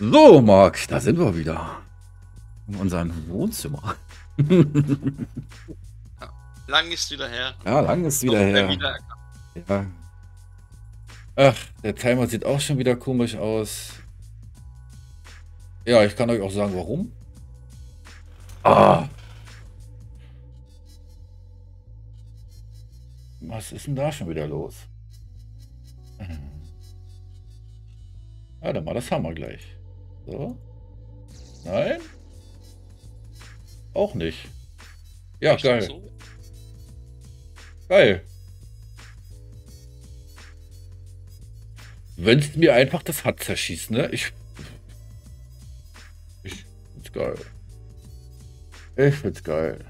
So, Marc, da sind wir wieder. In unserem Wohnzimmer. lang ist wieder her. Ja, lang ist wieder her. Wieder. Ja. Ach, der Timer sieht auch schon wieder komisch aus. Ja, ich kann euch auch sagen, warum. Ah. Was ist denn da schon wieder los? Warte mal, das haben wir gleich. So. Nein? Auch nicht. Ja, Echt geil. so? Geil. Wenn es mir einfach das Hut zerschießt, ne? Ich. Ich find's geil. Ich find's geil.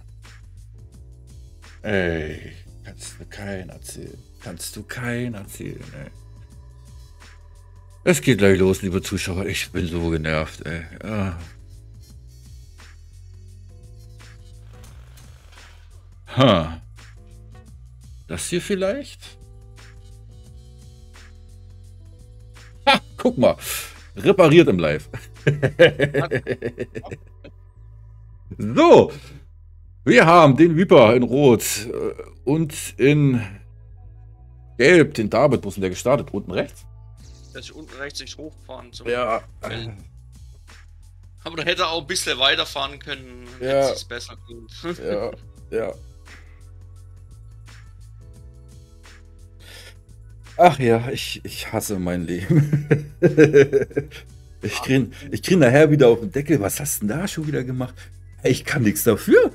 Ey, kannst du keinen erzählen. Kannst du keinen erzählen, ey. Es geht gleich los, liebe Zuschauer. Ich bin so genervt, ey. Ah. Ha. Das hier vielleicht? Ha, guck mal. Repariert im Live. so. Wir haben den Viper in Rot äh, und in Gelb den David. Wo ist denn der gestartet? Unten rechts? Dass ich unten rechts nicht hochfahren zum Ja. Feld. Aber da hätte er auch ein bisschen weiterfahren können. Ja. Hätte es besser gelohnt. Ja, ja. Ach ja, ich, ich hasse mein Leben. ich krieg, ich krieg nachher wieder auf den Deckel. Was hast du denn da schon wieder gemacht? Ich kann nichts dafür.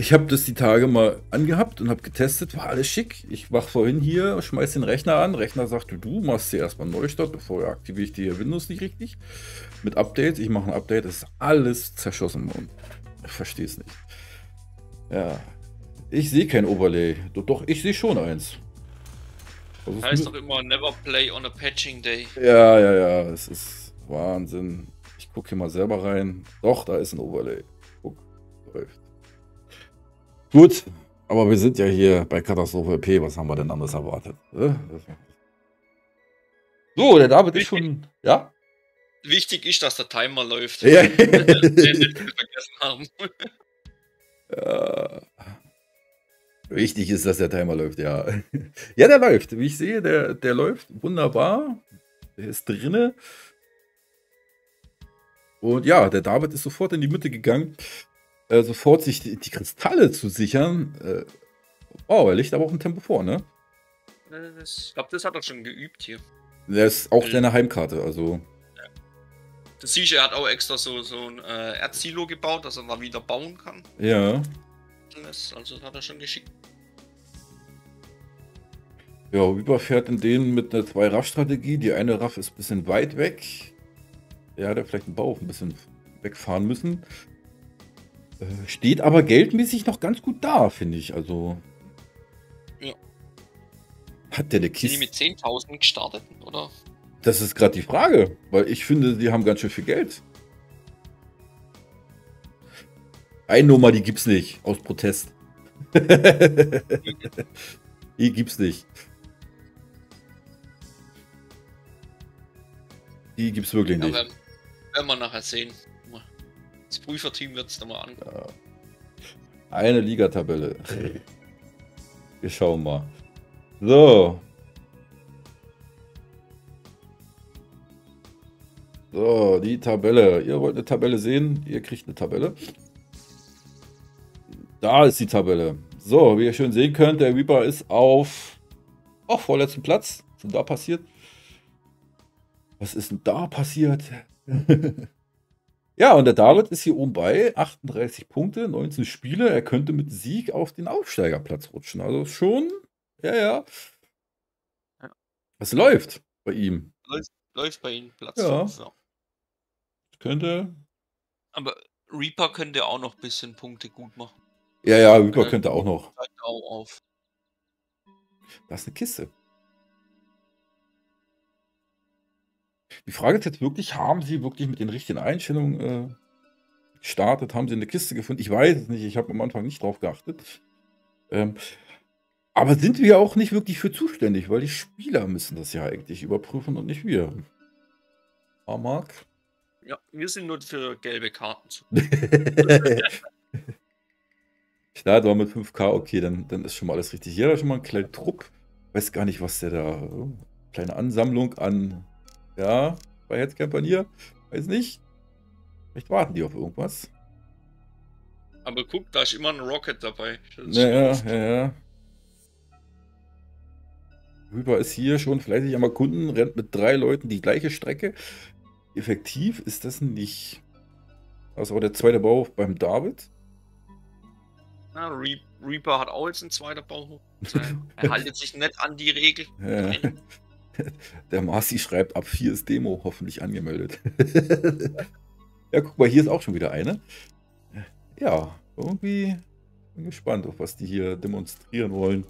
Ich habe das die Tage mal angehabt und habe getestet, war alles schick. Ich mach vorhin hier, schmeiß den Rechner an. Rechner sagt, du machst hier erstmal einen Neustart, bevor aktiviere ich dir Windows nicht richtig. Mit Updates, ich mache ein Update, ist alles zerschossen worden. Ich verstehe es nicht. Ja, ich sehe kein Overlay. Doch, ich sehe schon eins. Also heißt doch immer never play on a patching day. ja, ja, ja, es ist Wahnsinn. Ich gucke hier mal selber rein. Doch, da ist ein Overlay. Guck, läuft. Gut, aber wir sind ja hier bei Katastrophe P. Was haben wir denn anders erwartet? äh? So, der David ist schon. Ja? Wichtig ist, dass der Timer läuft. Ja. Den vergessen haben. Ja. Wichtig ist, dass der Timer läuft, ja. Ja, der läuft. Wie ich sehe, der, der läuft wunderbar. Der ist drinne. Und ja, der David ist sofort in die Mitte gegangen, äh, sofort sich die, die Kristalle zu sichern. Äh, oh, er legt aber auch ein Tempo vor, ne? Das- Ich glaube, das hat er schon geübt hier. Der ist auch seine Heimkarte, also. Das siehst du, er hat auch extra so, so ein äh, Erzsilo gebaut, dass er mal wieder bauen kann. Ja. Das, also das hat er schon geschickt. Ja, überfährt in denen mit einer Zwei-Raff-Strategie. Die eine Raff ist ein bisschen weit weg. Ja, der vielleicht einen Bauch ein bisschen wegfahren müssen. Steht aber geldmäßig noch ganz gut da, finde ich. Also. Ja. Hat der eine Sind die Kiste? mit 10.000 gestartet, oder? Das ist gerade die Frage, weil ich finde, die haben ganz schön viel Geld. Eine Nummer, die gibt's nicht, aus Protest. die gibt's nicht. Die gibt's wirklich Ja, nicht. werden, werden wir nachher sehen. Das Prüferteam wird es dann mal an. Ja. Eine Ligatabelle. Wir schauen mal. So. So, die Tabelle. Ihr wollt eine Tabelle sehen? Ihr kriegt eine Tabelle. Da ist die Tabelle. So, wie ihr schön sehen könnt, der Reaper ist auf oh, vorletzten Platz. Was ist denn da passiert? Was ist denn da passiert? Ja, und der David ist hier oben bei 38 Punkte, 19 Spiele. Er könnte mit Sieg auf den Aufsteigerplatz rutschen. Also schon, ja, ja. Ja. Es läuft bei ihm. Läuft bei Ihnen Platz. Ja. ja. Könnte. Aber Reaper könnte auch noch ein bisschen Punkte gut machen. Ja, ja, Reaper könnte auch noch. Auch auf. Das ist eine Kiste. Die Frage ist jetzt wirklich, haben sie wirklich mit den richtigen Einstellungen äh, gestartet? Haben sie eine Kiste gefunden? Ich weiß es nicht. Ich habe am Anfang nicht drauf geachtet. Ähm, aber sind wir auch nicht wirklich für zuständig, weil die Spieler müssen das ja eigentlich überprüfen und nicht wir. Ah, Marc? Ja, wir sind nur für gelbe Karten zu. Klar, da mit 5K, okay, dann, dann ist schon mal alles richtig. Hier hat er schon mal einen kleinen Trupp. Weiß gar nicht, was der da. oh, Kleine Ansammlung an. Ja, bei Headcampern hier. Weiß nicht. Vielleicht warten die auf irgendwas. Aber guck, da ist immer ein Rocket dabei. Ist Ja, ja. Rüber ist hier schon fleißig am Erkunden, rennt mit drei Leuten die gleiche Strecke. Effektiv ist das nicht. Das auch der zweite Bau beim David. Ja, Re Reaper hat auch jetzt einen zweiten Bauhof. er haltet sich nicht an die Regel. Ja. Der Marci schreibt, ab 4 ist Demo, hoffentlich angemeldet. ja, guck mal, hier ist auch schon wieder eine. Ja, irgendwie bin gespannt, auf was die hier demonstrieren wollen.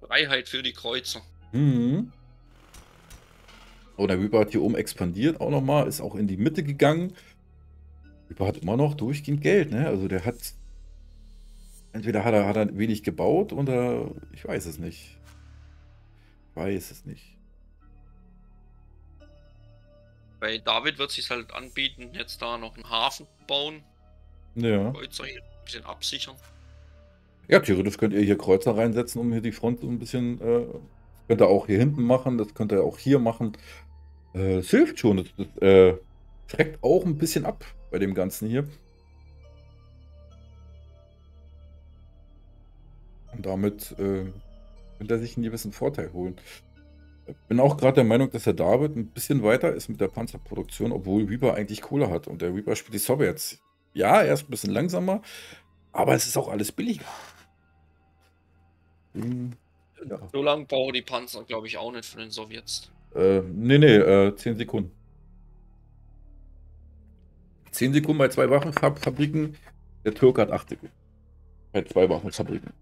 Freiheit für die Kreuzer. Mhm. Oh, der Reaper hat hier oben expandiert auch nochmal, ist auch in die Mitte gegangen. Reaper hat immer noch durchgehend Geld, ne? Also der hat. Entweder hat er, hat er wenig gebaut oder ich weiß es nicht. Weiß es nicht. Bei David wird sich halt anbieten, jetzt da noch einen Hafen bauen. Ja. Kreuzer hier ein bisschen absichern. Ja, theoretisch könnt ihr hier Kreuzer reinsetzen, um hier die Front so ein bisschen. Äh, könnt ihr auch hier hinten machen, das könnt ihr auch hier machen. Äh, Es hilft schon. Das, das äh, schreckt auch ein bisschen ab bei dem Ganzen hier. Und damit äh, könnte er sich einen gewissen Vorteil holen. Bin auch gerade der Meinung, dass der David ein bisschen weiter ist mit der Panzerproduktion, obwohl Reaper eigentlich Kohle hat. Und der Reaper spielt die Sowjets. Ja, er ist ein bisschen langsamer, aber es ist auch alles billiger. Hm, Ja. So lange brauchen die Panzer, glaube ich, auch nicht von den Sowjets. Äh, nee, nee, äh, 10 Sekunden. 10 Sekunden bei zwei Waffenfabriken. Der Türke hat 8 Sekunden. Bei zwei Waffenfabriken.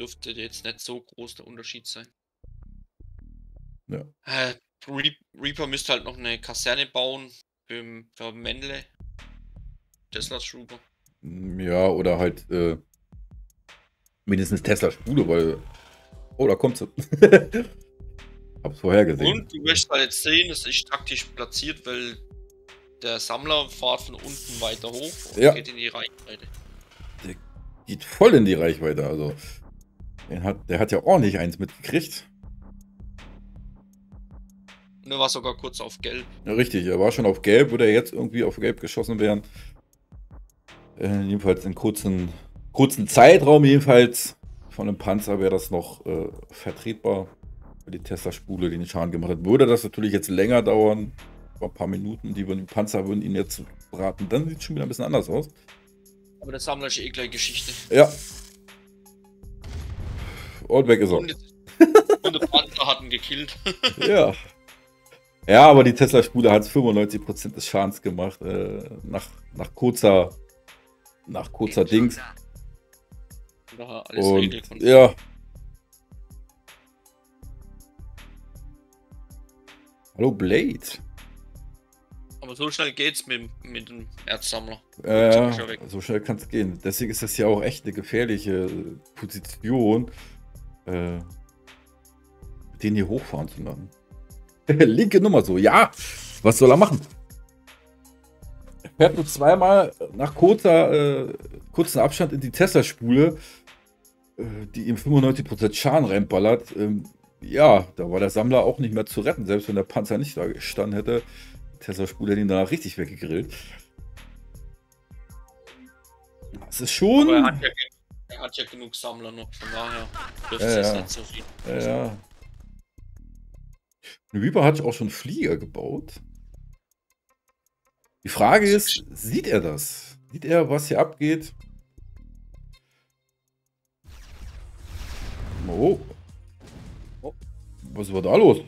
Dürfte jetzt nicht so groß der Unterschied sein. Ja. Äh, Re Reaper müsste halt noch eine Kaserne bauen für, für Männle. Tesla Trooper. Mm, Ja, oder halt äh, mindestens Tesla Spule, weil. Oh, da kommt sie. Hab's vorher gesehen. Und du möchtest halt jetzt sehen, es ist taktisch platziert, weil der Sammler fährt von unten weiter hoch und Ja. geht in die Reichweite. Geht voll in die Reichweite. Also, den hat, der hat ja ordentlich eins mitgekriegt. Und er war sogar kurz auf Gelb. Ja, richtig, er war schon auf Gelb, würde er jetzt irgendwie auf Gelb geschossen werden. Äh, jedenfalls in kurzen, kurzen Zeitraum, jedenfalls von einem Panzer wäre das noch äh, vertretbar. Für die Tesla-Spule, die den Schaden gemacht hat. Würde das natürlich jetzt länger dauern, ein paar Minuten, die, würden- die Panzer würden ihn jetzt braten, dann sieht es schon wieder ein bisschen anders aus. Aber der Sammler ist eh gleich Geschichte. Ja. Und weg ist er. Und, jetzt- und der Panzer hat ihn gekillt. Ja. Ja, aber die Tesla-Spule hat 95% des Schadens gemacht. Äh, nach, nach kurzer, nach kurzer Dings. Daher alles Regel Und von ja. Hallo Blade. Aber so schnell geht's mit, mit dem Erzsammler. Äh, so schnell kann es gehen. Deswegen ist das ja auch echt eine gefährliche Position, äh, den hier hochfahren zu lassen. Linke Nummer so, ja. Was soll er machen? Er fährt nur zweimal nach kurzer, äh, kurzen Abstand in die Tesla-Spule, äh, die ihm 95% Schaden reinballert. Ähm, ja, da war der Sammler auch nicht mehr zu retten, selbst wenn der Panzer nicht da gestanden hätte. Tesla-Spule hätte ihn danach richtig weggegrillt. Das ist schon. Aber er hat, ja, er hat ja genug Sammler noch, von daher dürfte Ja, es ja. nicht so viel. Ja, ja. Reaper hat auch schon Flieger gebaut. Die Frage ist, sieht er das? Sieht er, was hier abgeht? Oh. Oh. Was war da los?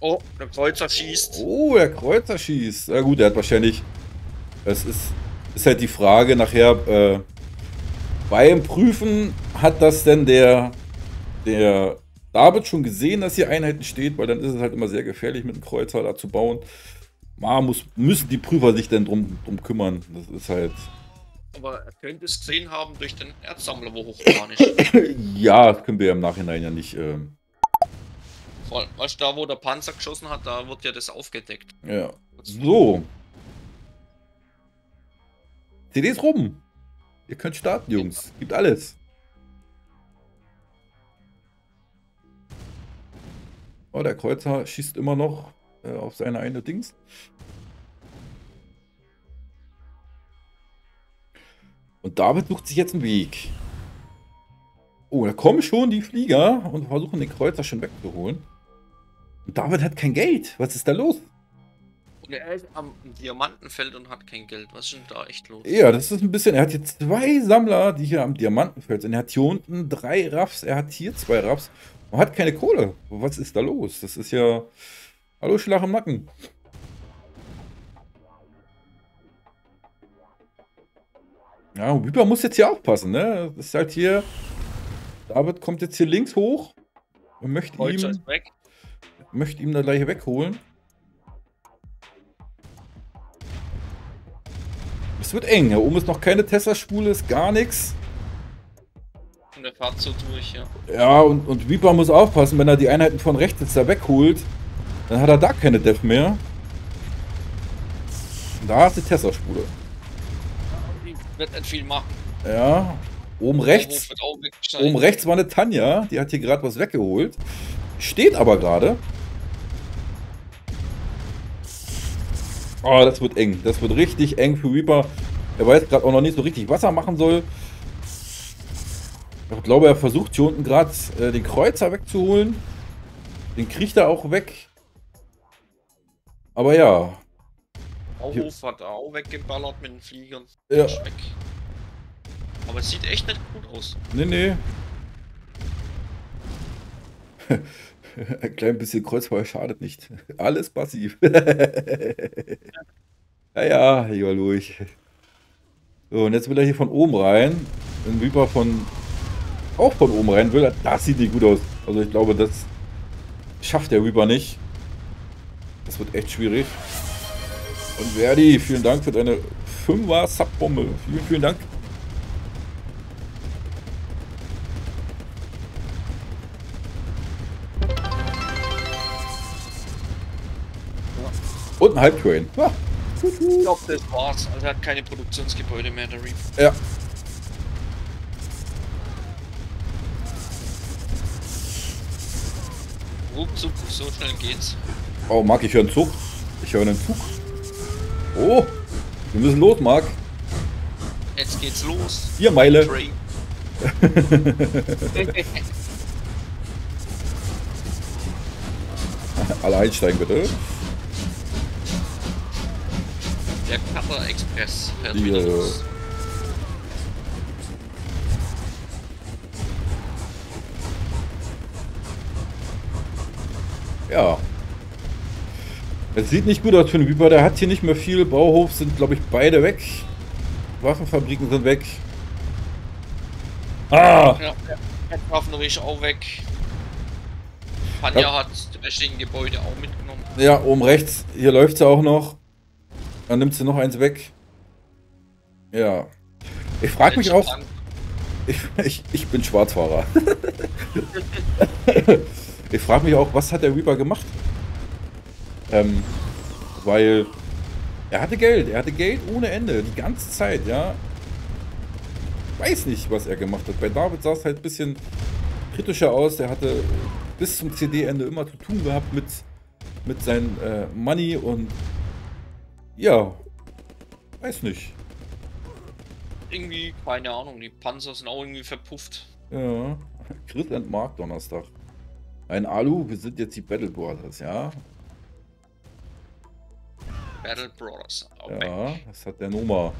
Oh, der Kreuzer schießt. Oh, der Kreuzer schießt. Ja gut, er hat wahrscheinlich. Das ist, ist halt die Frage nachher. Äh, beim Prüfen hat das denn der, der David schon gesehen, dass hier Einheiten steht, weil dann ist es halt immer sehr gefährlich, mit einem Kreuzer da zu bauen. Mal muss, müssen die Prüfer sich denn drum, drum kümmern. Das ist halt. Aber er könnte es gesehen haben durch den Erzsammler, wo hochgefahren ist. ja, das können wir im Nachhinein ja nicht, ähm, weißt du, da wo der Panzer geschossen hat, da wird ja das aufgedeckt. Ja. So. CD ist rum. Ihr könnt starten, Jungs. Gibt alles. Oh, der Kreuzer schießt immer noch äh, auf seine eine Dings. Und David sucht sich jetzt einen Weg. Oh, da kommen schon die Flieger und versuchen den Kreuzer schon wegzuholen. Und David hat kein Geld. Was ist da los? Er ist am Diamantenfeld und hat kein Geld. Was ist denn da echt los? Ja, das ist ein bisschen. Er hat hier zwei Sammler, die hier am Diamantenfeld sind. Er hat hier unten drei Raffs, er hat hier zwei Raffs und hat keine Kohle. Was ist da los? Das ist ja. Hallo, Schlag im Nacken. Ja, Reaper muss jetzt hier aufpassen, ne? Das ist halt hier. David kommt jetzt hier links hoch und möchte Kreuzer ihm, möchte ihm da gleich wegholen. Es wird eng. Hier oben ist noch keine Tesla-Spule, ist gar nichts. Und er fährt so durch, ja. Ja, und, und Reaper muss aufpassen, wenn er die Einheiten von rechts jetzt da wegholt, dann hat er da keine Def mehr. Da ist die Tesla-Spule. Die wird nicht viel machen. Ja, oben rechts, Der oben rechts war eine Tanja, die hat hier gerade was weggeholt. Steht aber gerade. Oh, das wird eng. Das wird richtig eng für Reaper. Er weiß gerade auch noch nicht so richtig, was er machen soll. Ich glaube, er versucht hier unten gerade äh, den Kreuzer wegzuholen. Den kriegt er auch weg. Aber ja. Bauhof hat er auch weggeballert mit den Fliegern. Ja. Weg. Aber es sieht echt nicht gut aus. Nee, nee. Ein klein bisschen Kreuzfeuer schadet nicht. Alles passiv. ja, ja, hier durch. So, und jetzt will er hier von oben rein. Wenn Reaper von auch von oben rein will, das sieht nicht gut aus. Also ich glaube, das schafft der Reaper nicht. Das wird echt schwierig. Und Verdi, vielen Dank für deine 5er Subbombe. Vielen, vielen Dank. Und ein Halbtrain. Ja. Ich glaube, das war's. Also er hat keine Produktionsgebäude mehr, der Reef. ja. Ruckzuck, so schnell geht's. Oh, Marc, ich höre einen Zug. Ich höre einen Zug. Oh, wir müssen los, Marc. Jetzt geht's los. Vier Meile. Alle einsteigen, bitte. Der Cutter Express fährt Die, wieder äh, los. Ja. Es sieht nicht gut aus für den Reaper. Der hat hier nicht mehr viel. Bauhof sind, glaube ich, beide weg. Waffenfabriken sind weg. Ah! Ja, der Waffner ist auch weg. Panja Ja. hat die restlichen Gebäude auch mitgenommen. Ja, oben rechts. Hier läuft sie auch noch. Dann nimmt sie noch eins weg. Ja. Ich frage mich auch. Ich, ich, ich bin Schwarzfahrer. ich frage mich auch, was hat der Reaper gemacht? Ähm, weil er hatte Geld, er hatte Geld ohne Ende, die ganze Zeit, ja. Weiß nicht, was er gemacht hat. Bei David sah es halt ein bisschen kritischer aus. Der hatte bis zum CD-Ende immer zu tun gehabt mit, mit seinem äh, Money und ja, weiß nicht. Irgendwie, keine Ahnung, die Panzer sind auch irgendwie verpufft. Ja, Chris and Mark Donnerstag. Ein Alu, wir sind jetzt die Battle Brothers, ja? Battle Brothers. Auch weg. Ja, das hat der Noma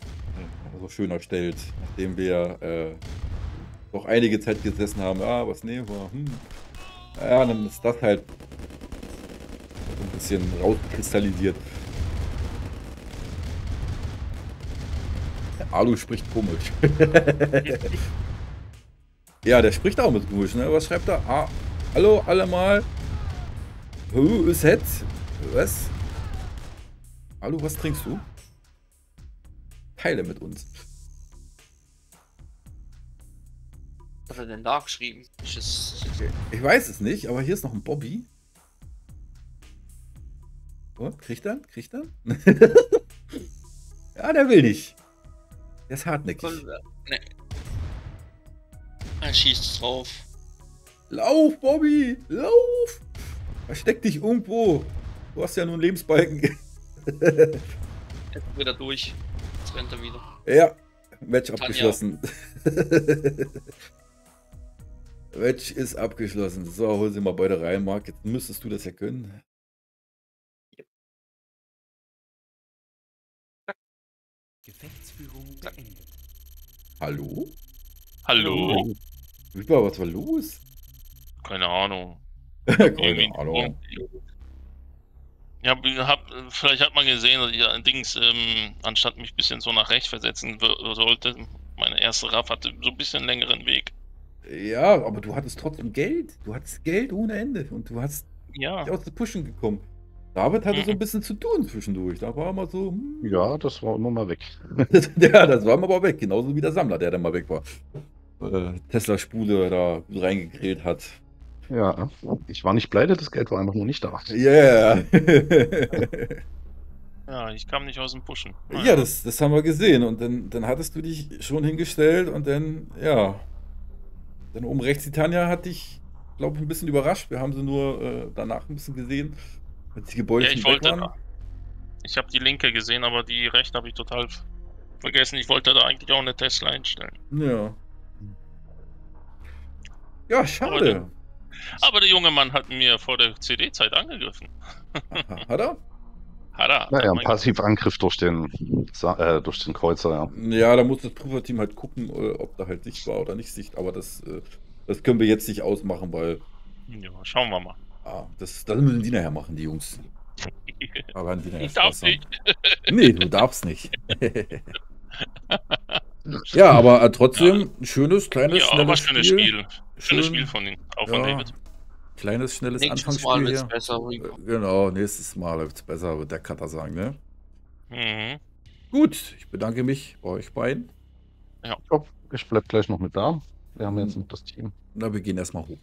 äh, so schön erstellt, nachdem wir äh, doch einige Zeit gesessen haben. Ah, was nehmen wir? Hm. Ja, dann ist das halt ein bisschen rauskristallisiert. Alu spricht komisch. ja, der spricht auch mit komisch, ne? Was schreibt er? Ah, hallo alle mal. Who is it? Was? Hallo, was trinkst du? Teile mit uns. Was hat er denn da geschrieben? Ich weiß es nicht, aber hier ist noch ein Bobby. Oh, kriegt er? Kriegt er? ja, der will nicht. Der ist hartnäckig. Nee. Er schießt drauf. Lauf, Bobby! Lauf! Versteck dich irgendwo. Du hast ja nur einen Lebensbalken. Jetzt wieder durch. Jetzt rennt er wieder. Ja, Match Tanja. abgeschlossen. Match ist abgeschlossen. So, hol sie mal beide rein, Marc. Jetzt müsstest du das ja können. Gefechtsführung beendet. Hallo? Hallo? Wittler, was war los? Keine Ahnung. Keine Ahnung. Ja, hab, vielleicht hat man gesehen, dass ich allerdings, ähm, anstatt mich ein bisschen so nach rechts versetzen sollte, meine erste Raff hatte so ein bisschen längeren Weg. Ja, aber du hattest trotzdem Geld. Du hattest Geld ohne Ende. Und du hast Ja, aus der Pushen gekommen. David hatte so ein bisschen zu tun zwischendurch. Da war er mal so. Hm. Ja, das war immer mal weg. ja, das war aber weg. Genauso wie der Sammler, der dann mal weg war. Äh, Tesla-Spule da reingegrillt hat. Ja, ich war nicht pleite, das Geld war einfach nur nicht da. Yeah. ja, ich kam nicht aus dem Pushen. ja, das, das haben wir gesehen. Und dann, dann hattest du dich schon hingestellt und dann, ja. Dann oben rechts die Tanja hat dich, glaube ich, ein bisschen überrascht. Wir haben sie nur äh, danach ein bisschen gesehen, als die Gebäude Ja, ich wollte. waren. Ich habe die linke gesehen, aber die rechte habe ich total vergessen. Ich wollte da eigentlich auch eine Tesla einstellen. Ja. Ja, schade. Aber der junge Mann hat mir vor der CD-Zeit angegriffen. Hat er? Hat er. Naja, ein Passivangriff durch den, äh, durch den Kreuzer, ja. Ja, da muss das Prüferteam halt gucken, äh, ob da halt Sicht war oder nicht Sicht. Aber das, äh, das können wir jetzt nicht ausmachen, weil Ja, schauen wir mal. Ah, das, das müssen die nachher machen, die Jungs. Aber die nachher Ich darf haben. nicht. Nee, du darfst nicht. ja, aber äh, trotzdem ein schönes, kleines, Ja, aber schnelles schönes Spiel. Spiel. Schönes Schön. Spiel von den, auch von Ja. David. Kleines, schnelles Nächstes Mal Anfangsspiel wird's hier. besser. Äh, Genau, nächstes Mal läuft's besser, wird der Cutter sagen, ne? Mhm. Gut, ich bedanke mich bei euch beiden. Ich bleib gleich noch mit da. Wir haben jetzt noch das Team. Na, wir gehen erstmal hoch.